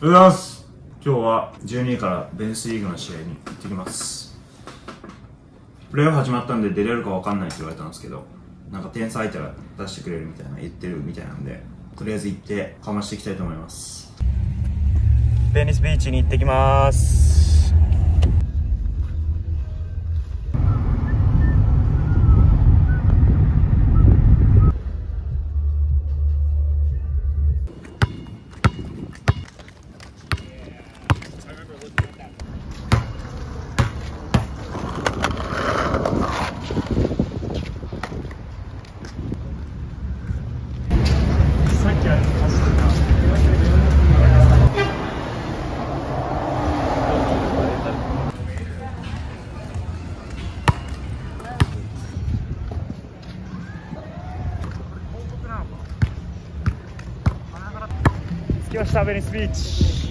おはようございます。今日は12位からベンスリーグの試合に行ってきます。プレーオフ始まったんで出れるか分かんないって言われたんですけどなんか点差空いたら出してくれるみたいな言ってるみたいなんでとりあえず行ってかましていきたいと思います。ベニスビーチに行ってきます。きましたベニスビーチ。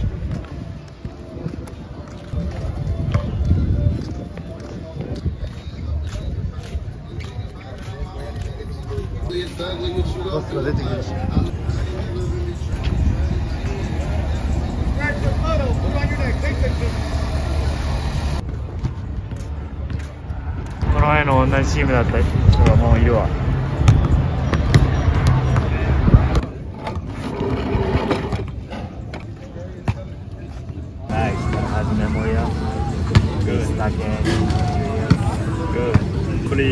バスが出てきました。この前の同じチームだった人がもういるわ。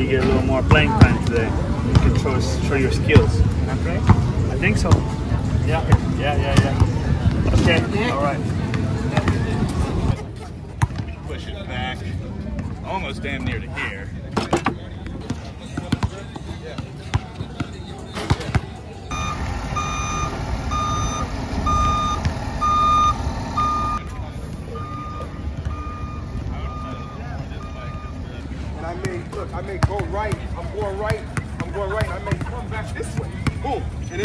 You get a little more playing time today. You can show, show your skills. Okay. I think so. Yeah, yeah, yeah, yeah. Okay, all right. Push it back. Almost damn near to here. And I may, look, I may go right. I'm going right. I'm going right. I may come back this way. Boom. And then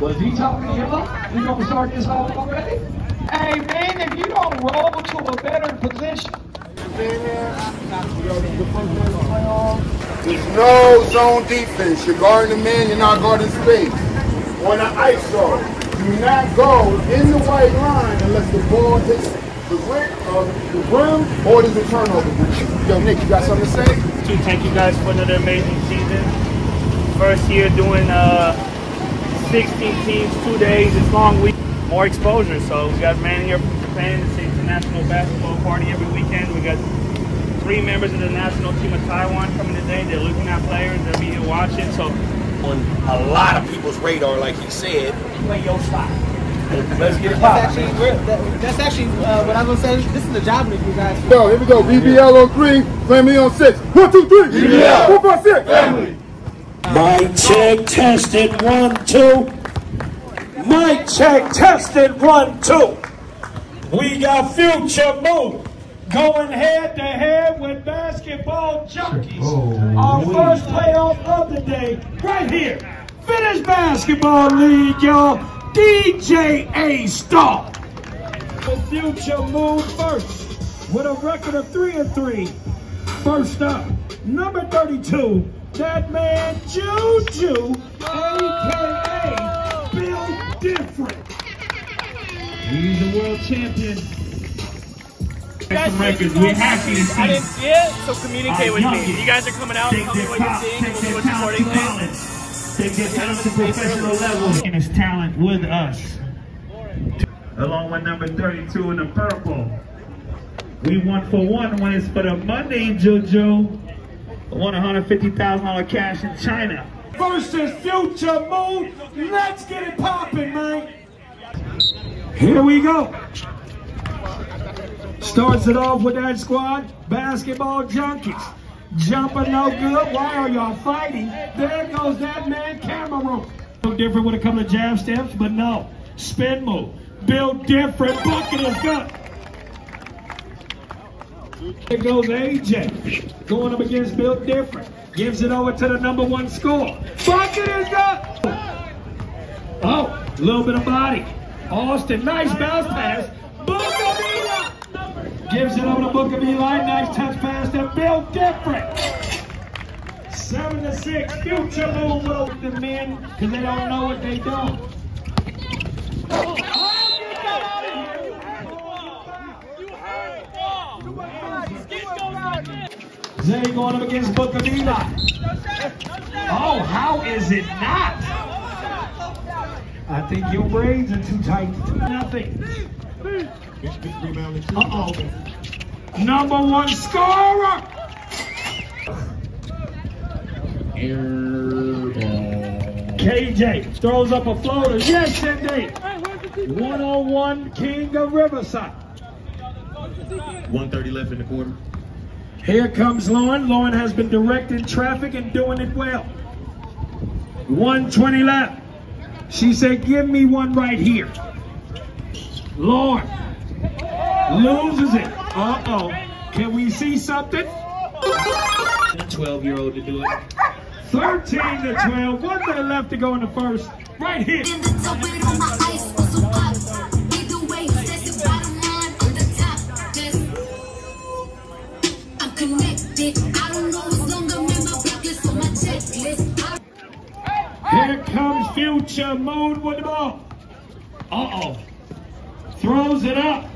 was he talking to you? We gonna start this off already? Hey man, if you don't roll to a better position, There's no zone defense. You're guarding the man, you're not guarding space. On the ISO, do not go in the white line unless the ball hits the rim, uh, the rim or there's a turnover. Yo, Nick, you got something to say? To thank you guys for another amazing season. First year doing uh, 16 teams, two days, it's long week, more exposure. So we got a man here from Japan. It's an international basketball party every weekend. We got three members of the national team of Taiwan coming today. They're looking at players. They'll be here watching. So on a lot of people's radar, like he said. Play your spot. Let's get it That's actually, that- that's actually uh, what I was gonna say. This is the job interview, guys. Yo, here we go. BBL on three, family on six. One, two, three. BBL. Four, five, six. Family. Mic check, tested, one, two. Mic check, tested, one, two. We got future move going head to head with basketball junkies. Our first playoff of the day, right here. Finish basketball league, y'all. DJ A Star. The future move first with a record of three and three. First up, number 32, that man Juju, aka oh! Bill Different. He's a world champion. Some records. We're happy to see. I didn't see it, so communicate with me. You guys are coming out, take tell me what you're seeing, take we'll their what you're talent recording. college. Take their talent to professional level. And his talent with us. Along with number 32 in the purple. We one for one when it's for the Monday, Juju. Won $150,000 cash in China. Versus Future Moon. Let's get it popping, man. Here we go. Starts it off with that squad, basketball junkies. Jumper no good. Why are y'all fighting? There goes that man, Cameroon. No different with a couple of jab steps, but no. Spin move. Build different. Bucket is good. Here goes AJ. Going up against Bill Different. Gives it over to the number one score. Bucket is up! Oh, a little bit of body. Austin, nice bounce pass. Book of Eli. Gives it over to Book Eli. Nice touch pass to Bill Different. Seven to six. Future move with the men because they don't know what they do. Going up against Book of Eli. Oh, how is it not? I think your braids are too tight. Nothing. Uh-oh. Number one scorer. KJ throws up a floater. Yes, indeed. 101 King of Riverside. 130 left in the quarter. Here comes Lauren. Lauren has been directing traffic and doing it well. 120 left. She said, give me one right here. Lauren loses it. Uh-oh. Can we see something? 12 year old to do it. 13 to 12. One minute left to go in the first. Right here. Here comes Future Moon with the ball. Uh-oh. Throws it up.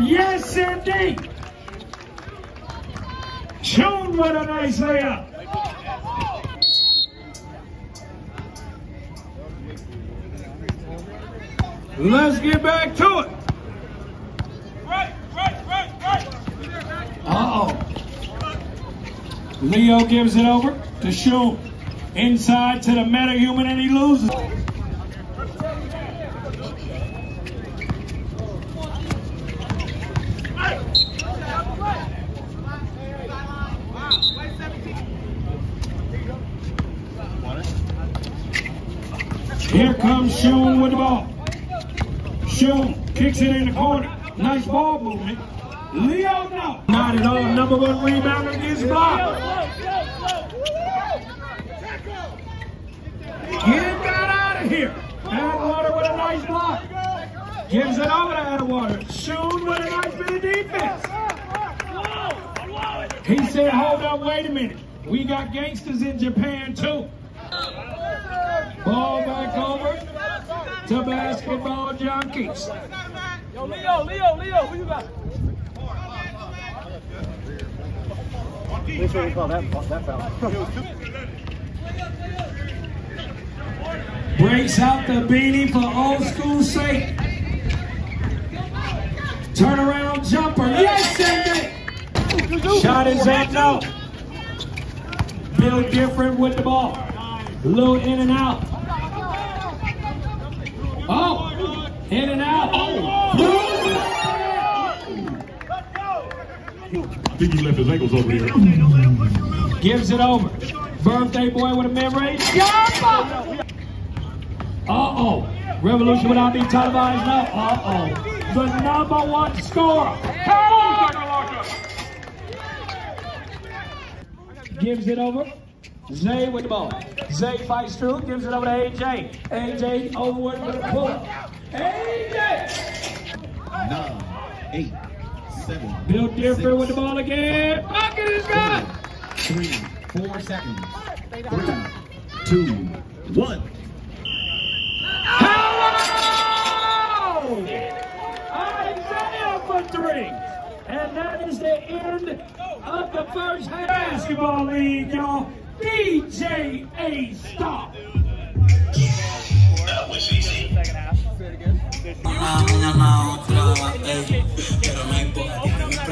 Yes, indeed. Shun with a nice layup. Let's get back to it. Right, right, right, right. Uh-oh. Leo gives it over to Shun. Inside to the metahuman and he loses. Here comes Shun with the ball. Shun kicks it in the corner. Nice ball movement. Leo, no. Not at all. Number one rebounder gets blocked. Get that out of here. Atwater with a nice block. Gives it over to Atwater. Shun with a nice bit of defense. He said, hold up, wait a minute. We got gangsters in Japan too. Ball back over to basketball junkies. Yo, Leo, Leo, Leo, who you got? Sure we call that, that foul. Breaks out the beanie for old school sake. Turnaround jumper. Yes, indeed. Shot is up now. Bill different with the ball. Little in and out. Oh, in and out. I think he left his ankles over here. Gives it over. Birthday boy with a mid-range. Jumper. Uh-oh. Revolution will not be televised now. Uh-oh. The number one scorer. Gives it over. Zay with the ball. Zay fights through, gives it over to AJ. AJ over with the pull. AJ! Nine, seven. Bill Different with the ball again. Bucket is good. Three, four seconds. Three, two, one. Hello! Isaiah for three. And that is the end of the first half basketball league, y'all. DJ A Star. Una otra, ey, pero no importa,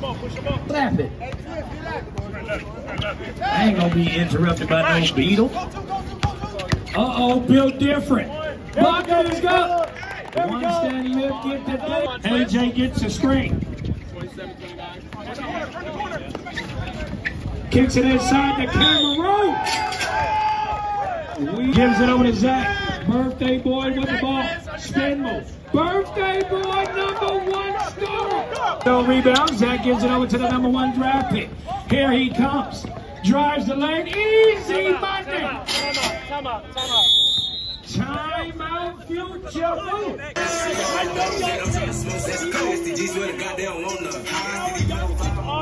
him up, push him up. Slap it. I ain't gonna be interrupted by no beetle. Uh-oh, built different. Buckets go. One standing lip, get the day. AJ gets the screen. Kicks it inside the Cameroon. We gives it over to Zach. Birthday boy with the ball. Spin move. Birthday boy number one star. No rebound. Zach gives it over to the number one draft pick. Here he comes. Drives the lane. Easy money. Time out, time out, time out. Time out, future move. All you got.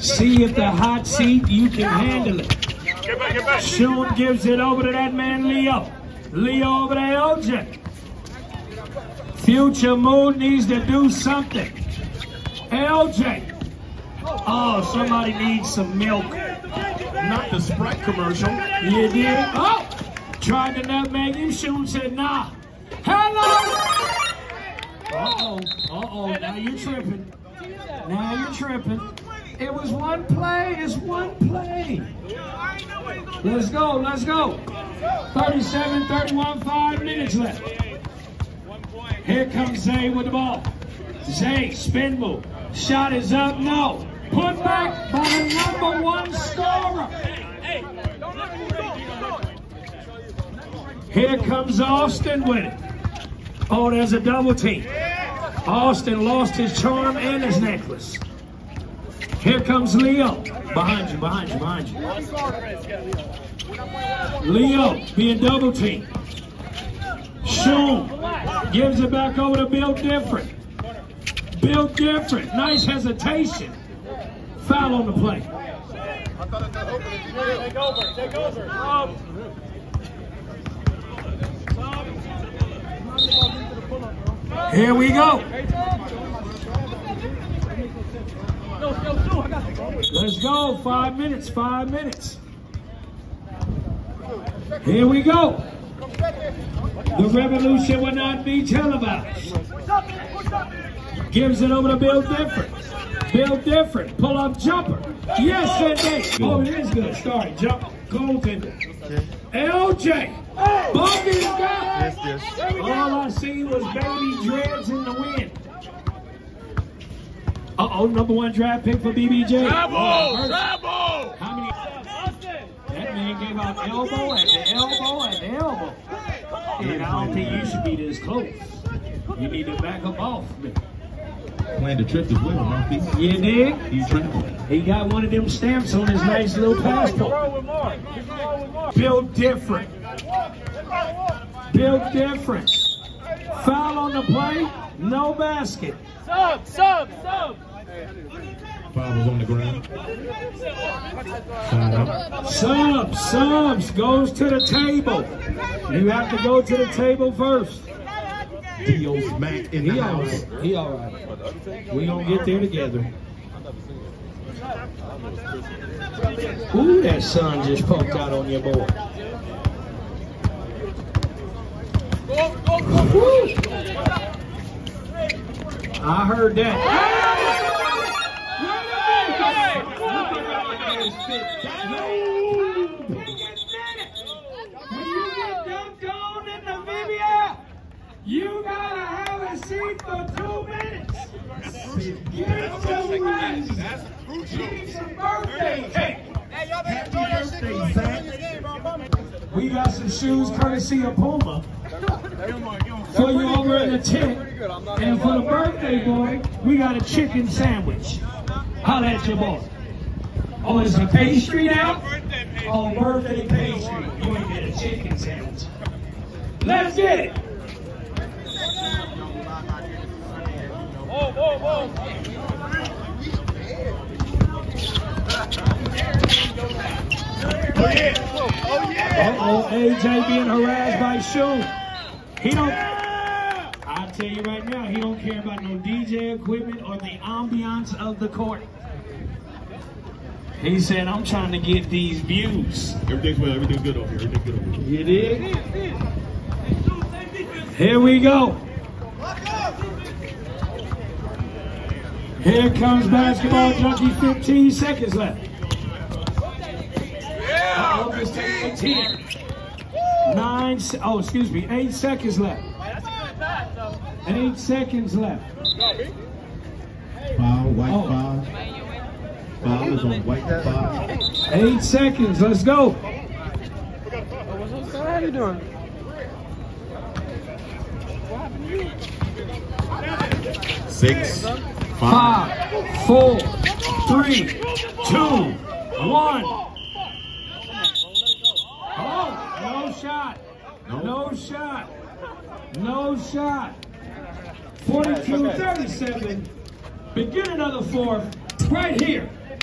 See if the hot seat, you can handle it. Get back, get back. Shun gives it over to that man Leo. Leo over to LJ. Future Moon needs to do something. LJ. Oh, somebody needs some milk. Not the Sprite commercial. You did? Oh! Tried to nutmeg him. Shun said, nah. Hello! Uh-oh. Uh-oh. Now you're tripping. Now you're tripping. It was one play. It's one play. Let's go. Let's go. 37, 31, five minutes left. Here comes Zay with the ball. Zay, spin move. Shot is up. No. Put back by the number one scorer. Here comes Austin with it. Oh, there's a double team. Austin lost his charm and his necklace. Here comes Leo. Behind you, behind you, behind you. Leo being double teamed. Shun gives it back over to Bill Different. Bill Different. Nice hesitation. Foul on the play. Take over, take over. Here we go. no, no, no, I got it. Let's go. Five minutes. Five minutes. Here we go. The revolution will not be televised. Gives it over to Bill Different. Bill Different. Pull up jumper. Yes, indeed. Oh, it is good. Sorry. Jump. Goaltender. LJ. Bumpy's got it. All I see was baby dreads in the wind. Uh-oh, number one draft pick for BBJ. Bravo, bravo. How many? That man gave out elbow at the elbow at the elbow. And I don't think you should be this close. You need to back up off me. Planned the trip as well, Murphy. You dig? He's traveling. He got one of them stamps on his nice little passport. Roll with Mark. Just roll with Mark. Built different. Built different. Foul on the play, no basket. Sub, sub, sub. Foul was on the ground. Subs, subs goes to the table. You have to go to the table first. Dio's Mac in the He house. right. He all right. We gonna get there together. Ooh, that sun just poked out on your boy. Woo. I heard that. When you get dunked on in VBL, you gotta have a seat for two minutes. Get some rest. Eat some birthday cake. Happy birthday, Zach. We got some shoes courtesy of Puma for you over in the tent. And for the birthday boy, we got a chicken sandwich. Holla at your boy. Oh, it's a pastry now? Oh, birthday pastry. You ain't get a chicken sandwich. Let's get it. Uh-oh, AJ being harassed by Shu. He don't. I tell you right now, he don't care about no DJ equipment or the ambiance of the court. He said, I'm trying to get these views. Everything's well. Everything's good over here. Everything's good over here. You did? Here we go. Here comes basketball junkie, 15 seconds left. Uh-oh, 10. Nine, oh, excuse me, eight seconds left. Eight seconds left. Foul, white Oh. foul. Foul is on white. Eight seconds, let's go. How you doing? Six, Five, four, three, two, one. Oh, no shot. No shot. No shot. 42 37. Beginning of the fourth. Right here.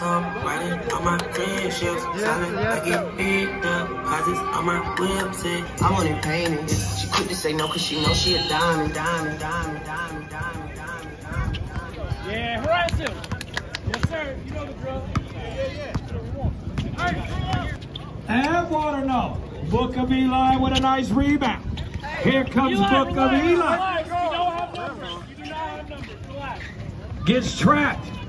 Writing on my friendships, silent, I get big deposits on my website. I want it painted. She quick to say no, cause she know she a diamond, diamond, diamond, diamond, diamond, diamond, diamond. Yeah, harass him. Yes, sir. You know the drill. Yeah, yeah, yeah. And water no. Book of Eli with a nice rebound. Here comes Book of Eli. Relax. Do not have numbers. Relax. Gets trapped.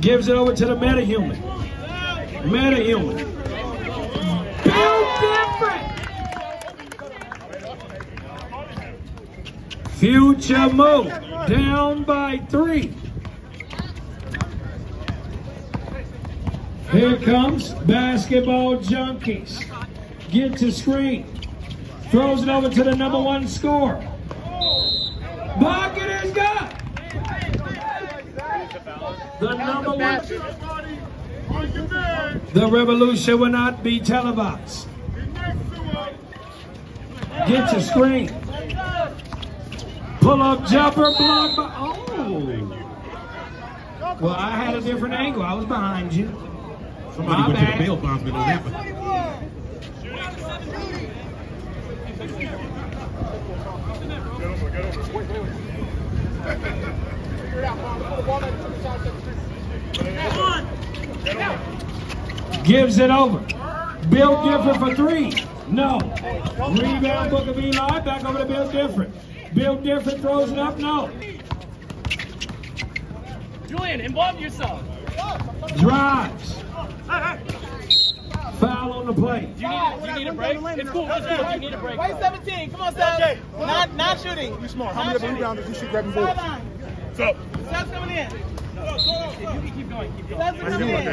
Gives it over to the metahuman. Metahuman. Bill different. Future move. Down by three. Here comes basketball junkies. Get to screen. Throws it over to the number one scorer. Bucket is got. The number one. The revolution will not be televised. Get your screen. Pull up jumper block. by- Oh. Well, I had a different angle. I was behind you. Somebody My went to the bail bondsman on that one. Gives it over. Bill Different for three. No. Rebound Book of Eli. Back over to Bill Different. Bill Different throws it up. No. Julian, involve yourself. Drives. Foul on the play. Do you need, do you need a break? It's cool. It's cool. Do you need a break? White 17, come on, Seth. Not, not shooting. You smart. How many of the rebounders you shoot grabbing boards? Sideline. So, Seth's coming in. If you can keep going, keep going. Seth's coming in.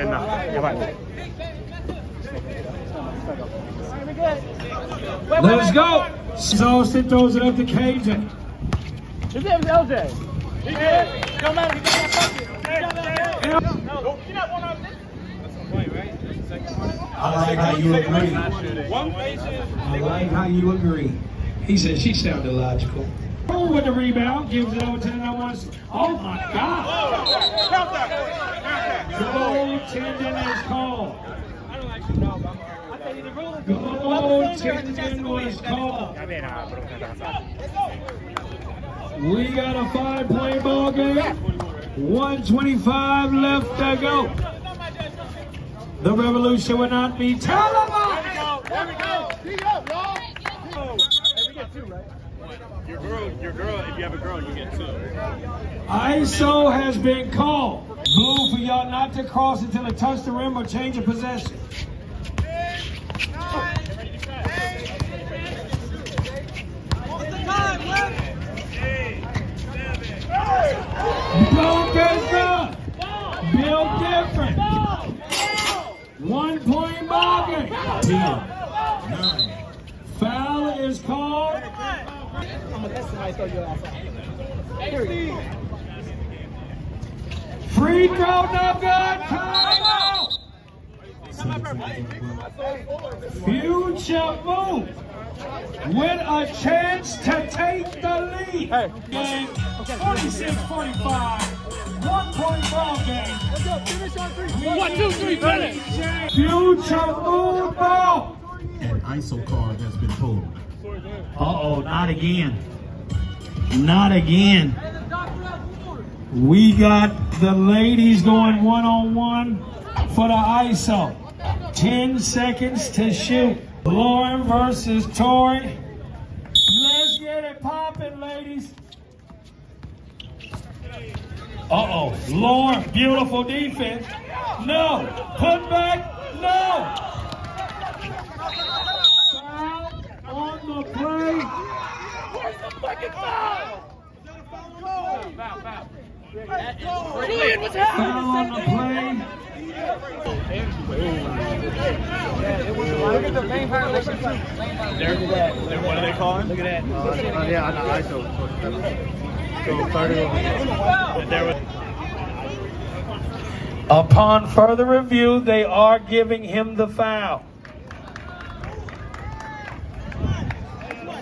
Very good. Wait, wait, Let's go. wait. Austin throws it up to KJ. His name is LJ. He good. Don't matter. He got that bucket. Okay. No, you're not one on this. I like how you agree. I like how you agree. He said she sounded logical. Oh, with the rebound, gives it over to the number one. Oh my God! Goaltending is called. Goaltending was called. We got a five-play ball game. 125 left to go. The revolution will not be televised. There we go. Keep up, y'all. Your girl, your girl, if you have a girl, you get two. ISO has been called. Blue for y'all not to cross until it touch the rim or change of possession. Up. Bill. One point ball Nine. Foul is called. I'm gonna let somebody throw your ass off. Period. Free throw, no good. Timeout. Future move with a chance to take the lead. Game 46-45. One point ball game. One, two, three, finish. Future move ball. An ISO card has been pulled. Uh-oh, not again. Not again. We got the ladies going one-on-one for the ISO. 10 seconds to shoot. Lauren versus Tori. Let's get it popping, ladies. Uh-oh, Lauren, beautiful defense. No, put back, no. Foul Where's the fucking foul? Foul, foul. Foul the play. Look at the main violation. They're, what are they calling? Look at that. Uh, yeah, on the ISO. Upon further review, they are giving him the foul.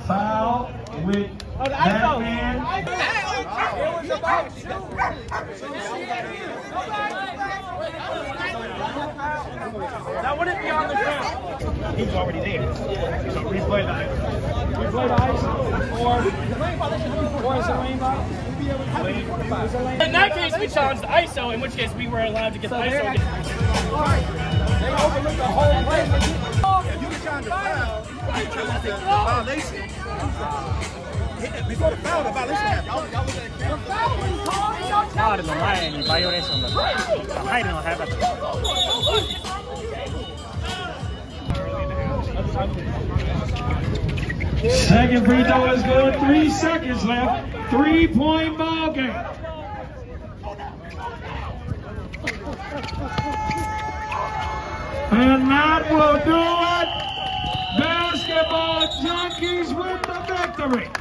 Foul with that man. That wouldn't be on the ground. He was already there. So replay the ice. Replay the ice, or, or is it rainbow? In that case, we challenged the ISO, in which case we were allowed to get the ISO. They overlooked the whole play. You were trying to foul. Violation. Before the foul, the violation happened. Y'all at the and is a violation. Second free throw is good. Three seconds left. Three point ball game. And that will do it. Junkies with the victory.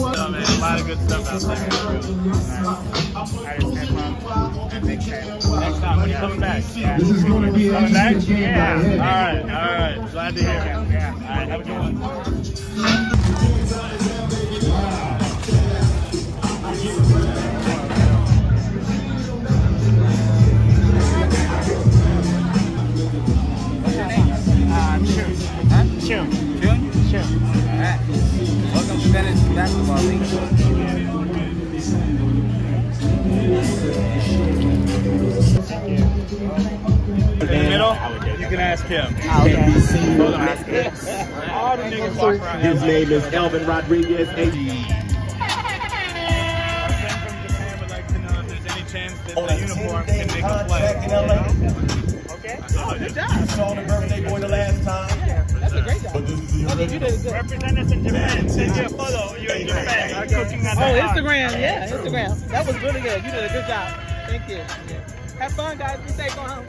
Oh, man, a lot of good stuff out there. I just came home and big fan. Next time, when you coming back? Yeah. This is going to be an Coming back? Yeah. All right, all right. Glad to hear it. Yeah. All right, have a good one. League. In the middle, you can ask him. Ah, Hold on, ask him. All the niggas walk around. His name is Elvin Rodriguez. Oh, the uniform can make a play. Okay. Oh, good job. You saw the birthday boy the last time. That's a great job. But this is the mean, you did good. Represent us in Japan. Send you a photo. You're in Japan. I'm cooking at Oh. Instagram. Yeah, Instagram. That was really good. You did a good job. Thank you. Yeah. Have fun, guys. Be safe going home.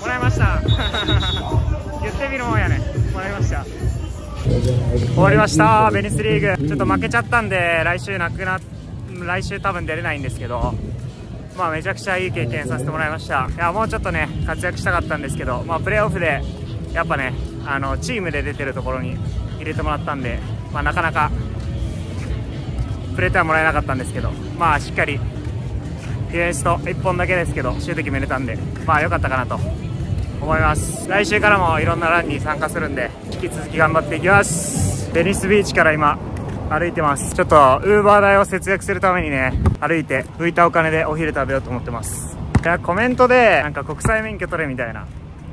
もらいました。言ってみるもんやね。もらいました。終わりました。ベニスリーグ。ちょっと負けちゃったんで、来週なくな、来週多分出れないんですけど。まあめちゃくちゃいい経験させてもらいました。いやもうちょっとね活躍したかったんですけど、まあプレーオフでやっぱねあのチームで出てるところに入れてもらったんで、まあなかなかプレーターもらえなかったんですけどまあしっかりディフェンスと1本だけですけどシュート決めれたんでまあ良かったかなと思います来週からもいろんなランに参加するんで引き続き頑張っていきますベニスビーチから今歩いてます。ちょっとウーバー代を節約するためにね歩いて浮いたお金でお昼食べようと思ってます。いやコメントでなんか国際免許取れみたいな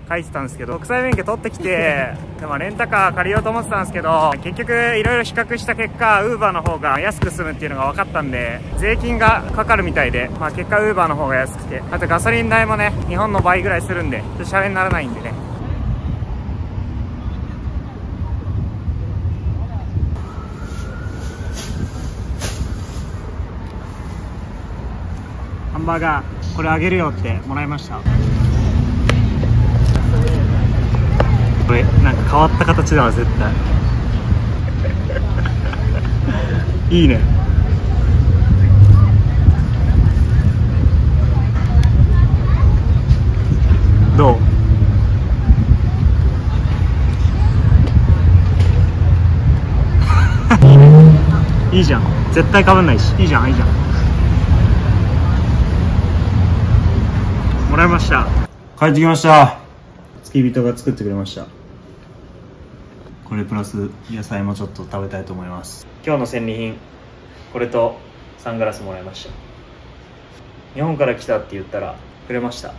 書いてたんですけど国際免許取ってきて でもレンタカー借りようと思ってたんですけど結局いろいろ比較した結果ウーバーの方が安く済むっていうのが分かったんで税金がかかるみたいで、まあ、結果ウーバーの方が安くてあとガソリン代もね日本の倍ぐらいするんでちょっとシャレにならないんでねンバーガーこれあげるよってもらいました。これなんか変わった形だわ絶対。いいね。どう？いいねいいじゃん。絶対かぶんないし。いいじゃんいいじゃん。もらいました。帰ってきました。付き人が作ってくれました。これプラス野菜もちょっと食べたいと思います。今日の戦利品これとサングラスもらいました。日本から来たって言ったらくれました。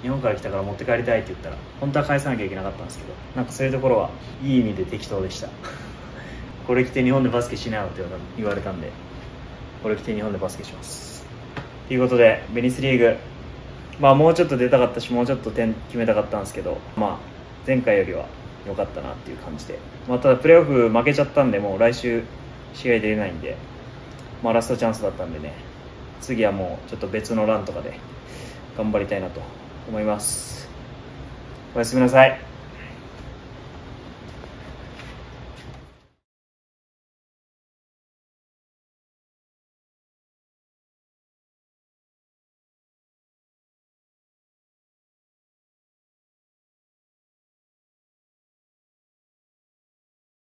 日本から来たから持って帰りたいって言ったら本当は返さなきゃいけなかったんですけどなんかそういうところはいい意味で適当でした。これ着て日本でバスケしなよって言われたんでこれ着て日本でバスケします。ということでベニスリーグまあもうちょっと出たかったしもうちょっと点決めたかったんですけどまあ前回よりは良かったなっていう感じで、まあ、ただプレーオフ負けちゃったんでもう来週試合出れないんで、まあ、ラストチャンスだったんでね次はもうちょっと別のランとかで頑張りたいなと思います。おやすみなさい。